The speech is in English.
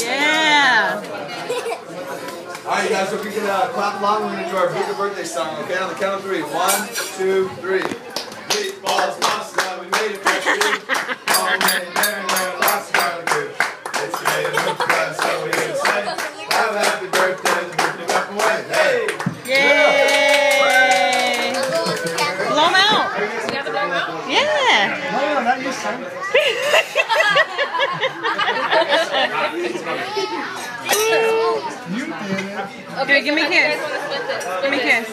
Yeah. All right, guys, so if you can uh, clap along, we're going to do our bigger birthday song, okay? On the count of three. One, two, three. Meatballs, pasta, we made it fresh Yeah. No, no, not you, son. You did it. Okay, give me a kiss. Give me a kiss.